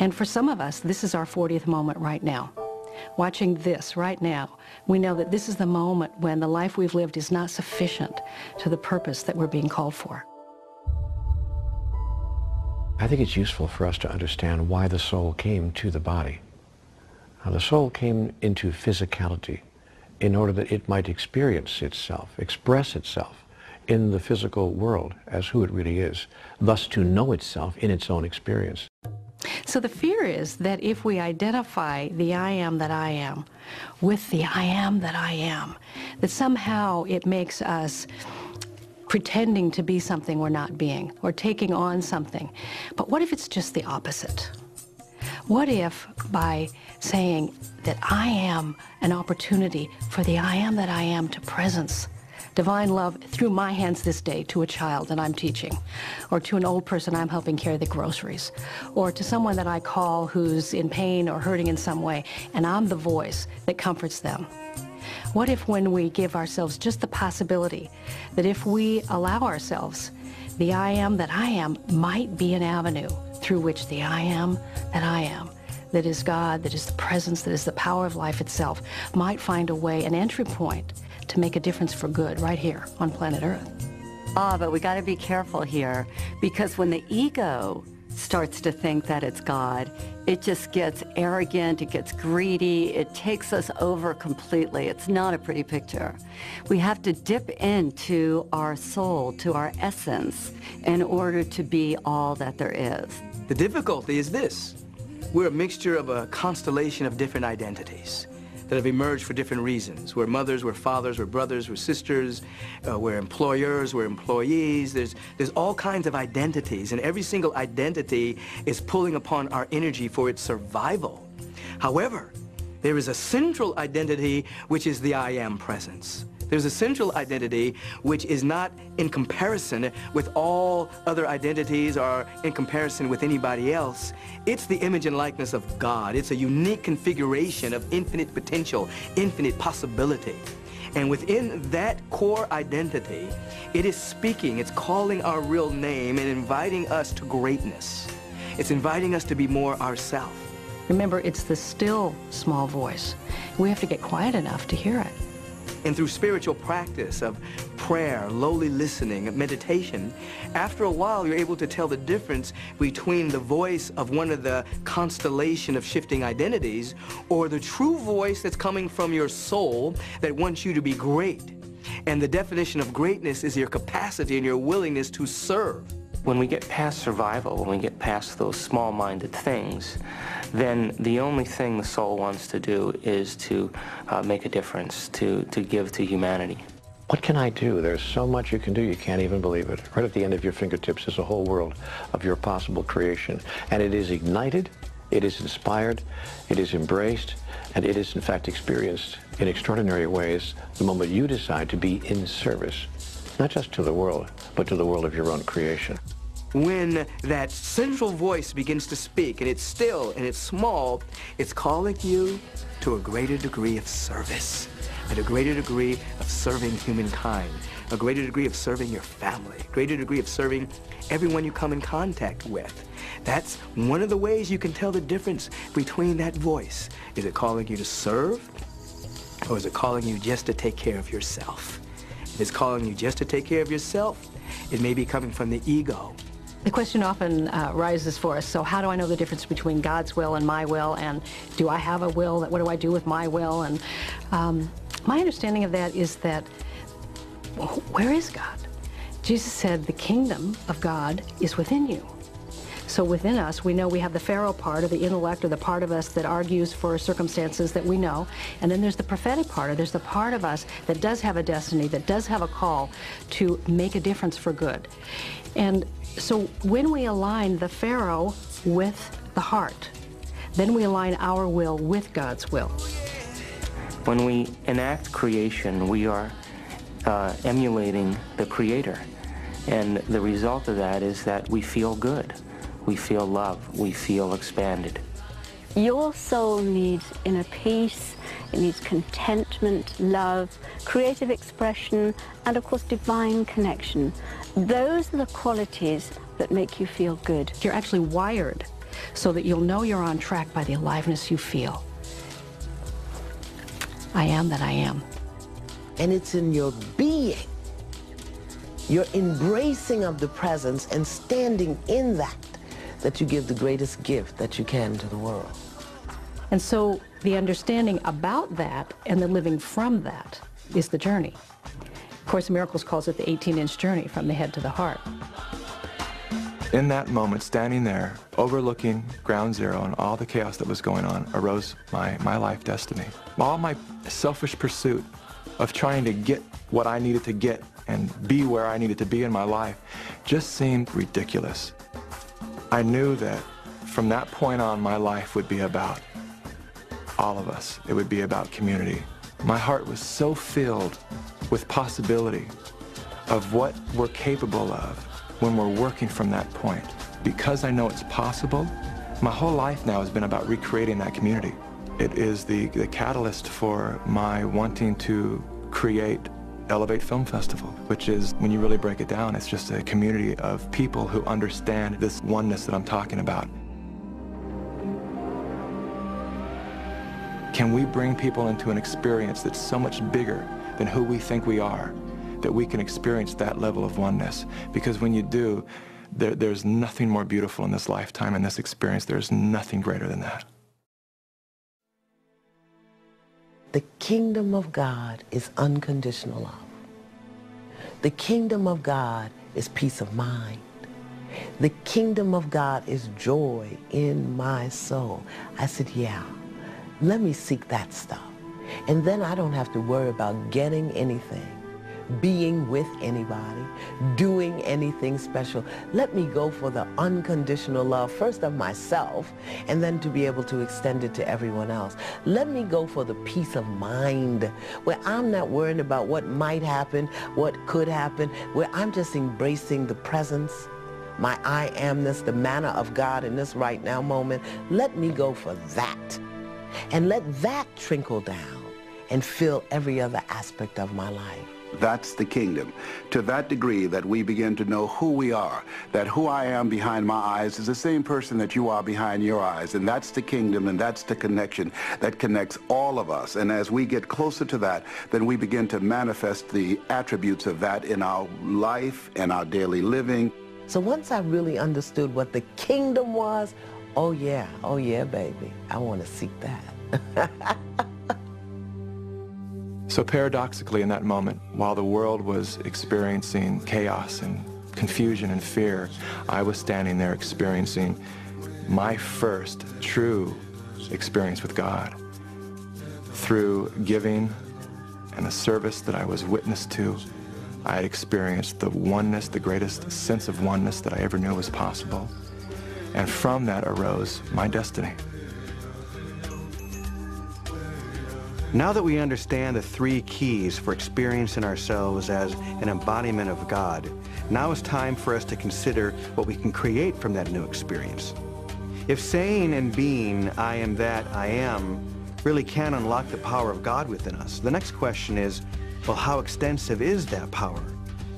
Speaker 18: And for some of us, this is our 40th moment right now. Watching this right now, we know that this is the moment when the life we've lived is not sufficient to the purpose that we're being called for.
Speaker 1: I think it's useful for us to understand why the soul came to the body. Now, the soul came into physicality in order that it might experience itself, express itself in the physical world as who it really is, thus to know itself in its own experience.
Speaker 18: So the fear is that if we identify the I am that I am with the I am that I am, that somehow it makes us pretending to be something we're not being or taking on something. But what if it's just the opposite? What if by saying that I am an opportunity for the I am that I am to presence divine love through my hands this day to a child that I'm teaching, or to an old person I'm helping carry the groceries, or to someone that I call who's in pain or hurting in some way, and I'm the voice that comforts them. What if when we give ourselves just the possibility that if we allow ourselves, the I am that I am might be an avenue through which the I am that I am that is God, that is the presence, that is the power of life itself, might find a way, an entry point to make a difference for good right here on planet Earth.
Speaker 3: Ah, but we got to be careful here because when the ego starts to think that it's God, it just gets arrogant, it gets greedy, it takes us over completely. It's not a pretty picture. We have to dip into our soul, to our essence, in order to be all that there is.
Speaker 4: The difficulty is this. We're a mixture of a constellation of different identities that have emerged for different reasons. We're mothers, we're fathers, we're brothers, we're sisters, uh, we're employers, we're employees. There's, there's all kinds of identities, and every single identity is pulling upon our energy for its survival. However, there is a central identity, which is the I am presence. There's a central identity which is not in comparison with all other identities or in comparison with anybody else. It's the image and likeness of God. It's a unique configuration of infinite potential, infinite possibility. And within that core identity, it is speaking, it's calling our real name and inviting us to greatness. It's inviting us to be more ourselves.
Speaker 18: Remember, it's the still small voice. We have to get quiet enough to hear it.
Speaker 4: And through spiritual practice of prayer, lowly listening, meditation, after a while you're able to tell the difference between the voice of one of the constellation of shifting identities or the true voice that's coming from your soul that wants you to be great. And the definition of greatness is your capacity and your willingness to serve.
Speaker 13: When we get past survival, when we get past those small-minded things, then the only thing the soul wants to do is to uh, make a difference, to, to give to humanity.
Speaker 1: What can I do? There's so much you can do, you can't even believe it. Right at the end of your fingertips is a whole world of your possible creation. And it is ignited, it is inspired, it is embraced, and it is in fact experienced in extraordinary ways the moment you decide to be in service, not just to the world, but to the world of your own creation
Speaker 4: when that central voice begins to speak and it's still and it's small, it's calling you to a greater degree of service and a greater degree of serving humankind, a greater degree of serving your family, a greater degree of serving everyone you come in contact with. That's one of the ways you can tell the difference between that voice. Is it calling you to serve Or is it calling you just to take care of yourself? If it's calling you just to take care of yourself, it may be coming from the ego.
Speaker 18: The question often uh, rises for us, so how do I know the difference between God's will and my will, and do I have a will? What do I do with my will? And um, my understanding of that is that, where is God? Jesus said the kingdom of God is within you. So within us, we know we have the Pharaoh part, or the intellect, or the part of us that argues for circumstances that we know. And then there's the prophetic part, or there's the part of us that does have a destiny, that does have a call to make a difference for good. And so when we align the Pharaoh with the heart, then we align our will with God's will.
Speaker 13: When we enact creation, we are uh, emulating the Creator. And the result of that is that we feel good we feel love, we feel expanded.
Speaker 20: Your soul needs inner peace, it needs contentment, love, creative expression, and of course divine connection. Those are the qualities that make you feel good.
Speaker 18: You're actually wired so that you'll know you're on track by the aliveness you feel. I am that I am.
Speaker 12: And it's in your being, your embracing of the presence and standing in that that you give the greatest gift that you can to the world.
Speaker 18: And so the understanding about that and the living from that is the journey. Course in Miracles calls it the 18-inch journey from the head to the heart.
Speaker 11: In that moment, standing there, overlooking ground zero and all the chaos that was going on, arose my, my life destiny. All my selfish pursuit of trying to get what I needed to get and be where I needed to be in my life just seemed ridiculous. I knew that from that point on, my life would be about all of us. It would be about community. My heart was so filled with possibility of what we're capable of when we're working from that point. Because I know it's possible, my whole life now has been about recreating that community. It is the, the catalyst for my wanting to create Elevate Film Festival, which is, when you really break it down, it's just a community of people who understand this oneness that I'm talking about. Can we bring people into an experience that's so much bigger than who we think we are, that we can experience that level of oneness? Because when you do, there, there's nothing more beautiful in this lifetime, in this experience. There's nothing greater than that.
Speaker 12: The kingdom of God is unconditional love. The kingdom of God is peace of mind. The kingdom of God is joy in my soul. I said, yeah, let me seek that stuff. And then I don't have to worry about getting anything being with anybody, doing anything special. Let me go for the unconditional love, first of myself, and then to be able to extend it to everyone else. Let me go for the peace of mind, where I'm not worrying about what might happen, what could happen, where I'm just embracing the presence, my I amness, the manner of God in this right now moment. Let me go for that. And let that trickle down and fill every other aspect of my life.
Speaker 9: That's the kingdom. To that degree that we begin to know who we are, that who I am behind my eyes is the same person that you are behind your eyes. And that's the kingdom and that's the connection that connects all of us. And as we get closer to that, then we begin to manifest the attributes of that in our life and our daily living.
Speaker 12: So once I really understood what the kingdom was, oh yeah, oh yeah, baby, I want to seek that. *laughs*
Speaker 11: So paradoxically in that moment, while the world was experiencing chaos and confusion and fear, I was standing there experiencing my first true experience with God through giving and the service that I was witness to. I had experienced the oneness, the greatest sense of oneness that I ever knew was possible. And from that arose my destiny.
Speaker 2: Now that we understand the three keys for experiencing ourselves as an embodiment of God, now is time for us to consider what we can create from that new experience. If saying and being, I am that I am, really can unlock the power of God within us, the next question is, well, how extensive is that power?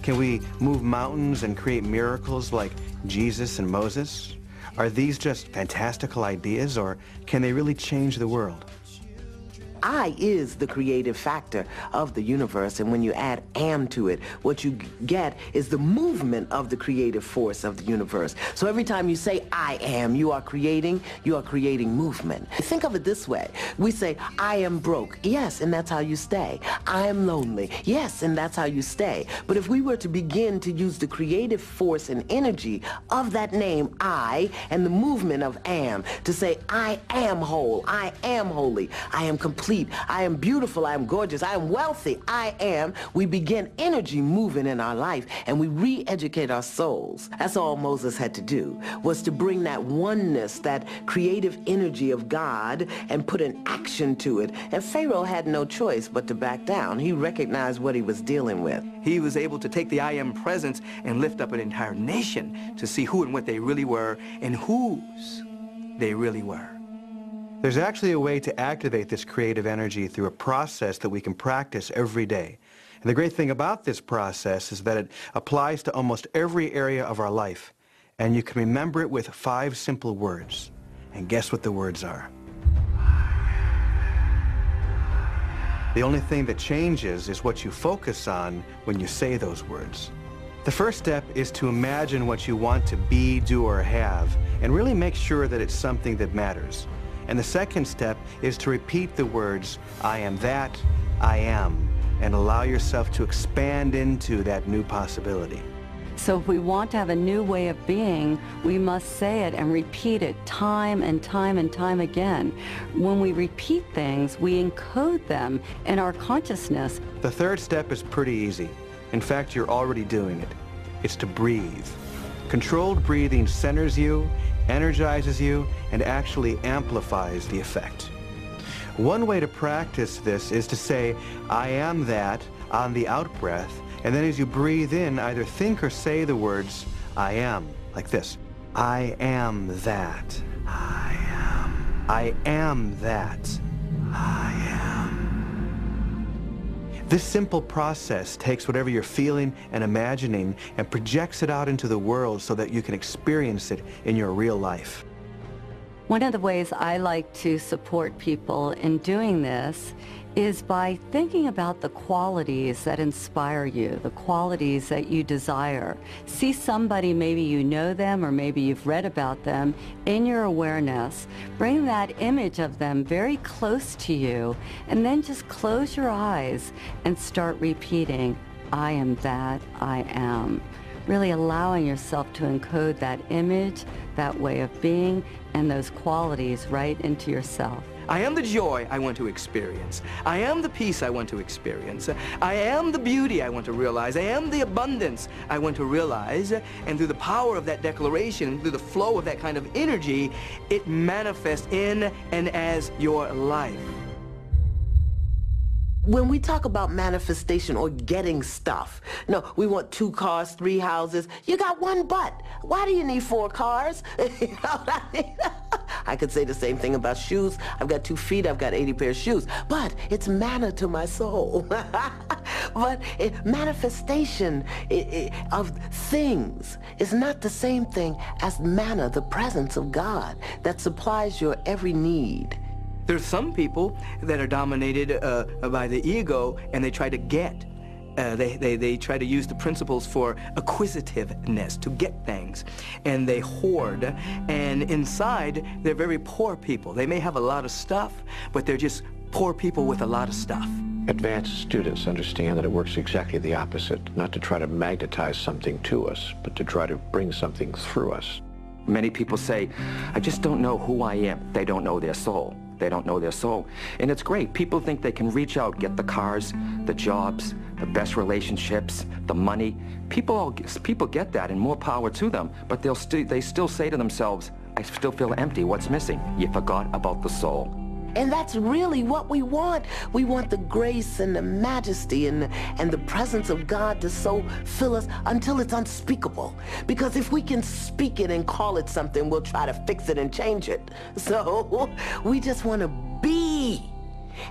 Speaker 2: Can we move mountains and create miracles like Jesus and Moses? Are these just fantastical ideas, or can they really change the world?
Speaker 12: I is the creative factor of the universe, and when you add am to it, what you get is the movement of the creative force of the universe. So every time you say I am, you are creating, you are creating movement. Think of it this way. We say, I am broke. Yes, and that's how you stay. I am lonely. Yes, and that's how you stay. But if we were to begin to use the creative force and energy of that name, I, and the movement of am, to say, I am whole, I am holy, I am complete, I am beautiful, I am gorgeous, I am wealthy, I am, we begin energy moving in our life and we re-educate our souls. That's all Moses had to do, was to bring that oneness, that creative energy of God and put an action to it. And Pharaoh had no choice but to back down. He recognized what he was dealing with.
Speaker 4: He was able to take the I am presence and lift up an entire nation to see who and what they really were and whose they really were.
Speaker 2: There's actually a way to activate this creative energy through a process that we can practice every day. And the great thing about this process is that it applies to almost every area of our life. And you can remember it with five simple words. And guess what the words are? The only thing that changes is what you focus on when you say those words. The first step is to imagine what you want to be, do, or have, and really make sure that it's something that matters. And the second step is to repeat the words, I am that, I am, and allow yourself to expand into that new possibility.
Speaker 3: So if we want to have a new way of being, we must say it and repeat it time and time and time again. When we repeat things, we encode them in our consciousness.
Speaker 2: The third step is pretty easy. In fact, you're already doing it. It's to breathe. Controlled breathing centers you, energizes you, and actually amplifies the effect. One way to practice this is to say, I am that on the out-breath, and then as you breathe in, either think or say the words, I am, like this. I am that. I am. I am that. I am. This simple process takes whatever you're feeling and imagining and projects it out into the world so that you can experience it in your real life.
Speaker 3: One of the ways I like to support people in doing this is by thinking about the qualities that inspire you, the qualities that you desire. See somebody, maybe you know them or maybe you've read about them, in your awareness. Bring that image of them very close to you and then just close your eyes and start repeating, I am that I am. Really allowing yourself to encode that image, that way of being, and those qualities right into yourself.
Speaker 4: I am the joy I want to experience. I am the peace I want to experience. I am the beauty I want to realize. I am the abundance I want to realize. And through the power of that declaration, through the flow of that kind of energy, it manifests in and as your life.
Speaker 12: When we talk about manifestation or getting stuff, no, we want two cars, three houses. You got one butt. Why do you need four cars? *laughs* you know I, mean? *laughs* I could say the same thing about shoes. I've got two feet, I've got 80 pairs of shoes. But it's manna to my soul. *laughs* but it, manifestation it, it, of things is not the same thing as manna, the presence of God that supplies your every need.
Speaker 4: There's some people that are dominated uh, by the ego and they try to get. Uh, they, they, they try to use the principles for acquisitiveness, to get things. And they hoard. And inside, they're very poor people. They may have a lot of stuff, but they're just poor people with a lot of stuff.
Speaker 1: Advanced students understand that it works exactly the opposite, not to try to magnetize something to us, but to try to bring something through us.
Speaker 8: Many people say, I just don't know who I am. They don't know their soul. They don't know their soul. And it's great. People think they can reach out, get the cars, the jobs, the best relationships, the money. People all, people get that and more power to them, but they'll st they still say to themselves, I still feel empty. What's missing? You forgot about the soul.
Speaker 12: And that's really what we want. We want the grace and the majesty and, and the presence of God to so fill us until it's unspeakable. Because if we can speak it and call it something, we'll try to fix it and change it. *laughs* So we just want to be.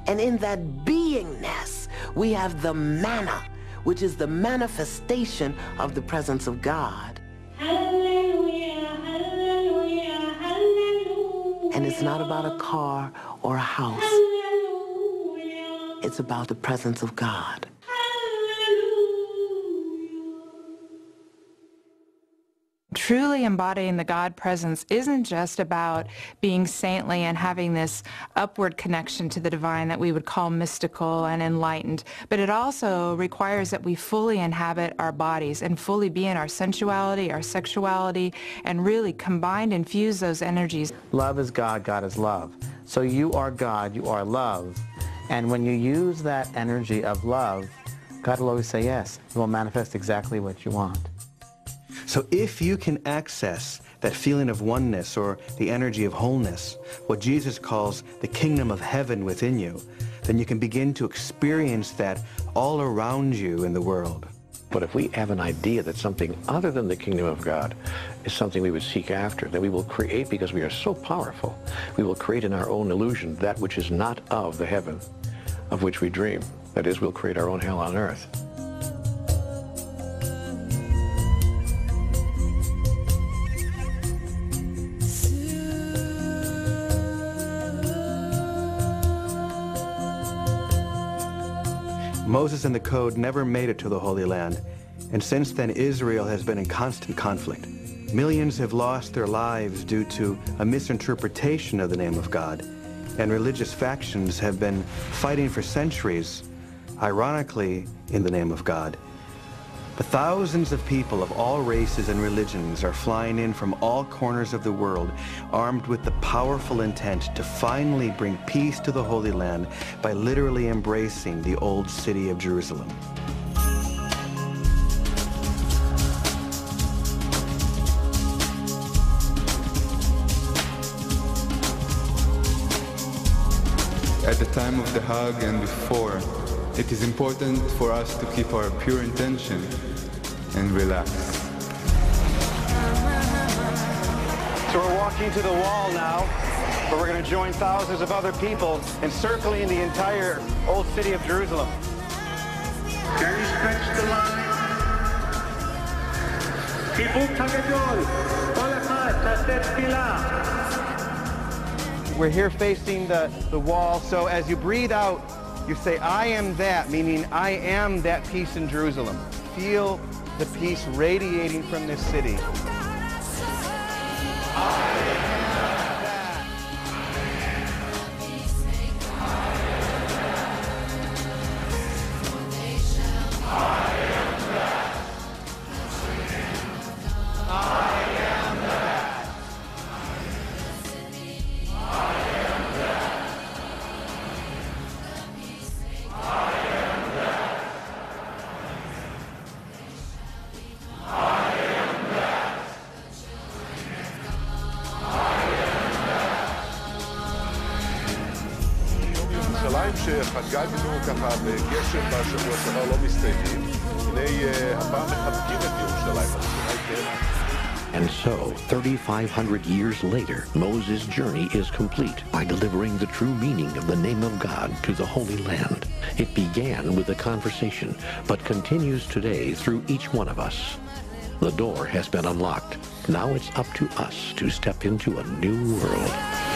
Speaker 12: And in that beingness, we have the manna, which is the manifestation of the presence of God. Hallelujah, hallelujah, hallelujah. And it's not about a car or a house.
Speaker 20: It's about the presence of God.
Speaker 17: Truly embodying the God presence isn't just about being saintly and having this upward connection to the divine that we would call mystical and enlightened, but it also requires that we fully inhabit our bodies and fully be in our sensuality, our sexuality, and really combine and fuse those energies.
Speaker 21: Love is God, God is love. So you are God, you are love. And when you use that energy of love, God will always say yes. It will manifest exactly what you want.
Speaker 2: So if you can access that feeling of oneness or the energy of wholeness, what Jesus calls the kingdom of heaven within you, then you can begin to experience that all around you in the world.
Speaker 22: But if we have an idea that something other than the kingdom of God is something we would seek after, then we will create, because we are so powerful, we will create in our own illusion that which is not of the heaven of which we dream. That is, we'll create our own hell on earth.
Speaker 2: Moses and the Code never made it to the Holy Land, and since then Israel has been in constant conflict. Millions have lost their lives due to a misinterpretation of the name of God, and religious factions have been fighting for centuries, ironically, in the name of God. But thousands of people of all races and religions are flying in from all corners of the world, armed with the powerful intent to finally bring peace to the Holy Land by literally embracing the old city of Jerusalem.
Speaker 23: At the time of the hug and before, it is important for us to keep our pure intention and relax.
Speaker 2: So we're walking to the wall now, but we're going to join thousands of other people encircling the entire old city of Jerusalem.
Speaker 24: Can you stretch the line?
Speaker 2: We're here facing the, the wall, so as you breathe out, you say, I am that, meaning I am that peace in Jerusalem. Feel the peace radiating from this city.
Speaker 22: 3,500 years later, Moses' journey is complete by delivering the true meaning of the name of God to the Holy Land. It began with a conversation, but continues today through each one of us. The door has been unlocked. Now it's up to us to step into a new world.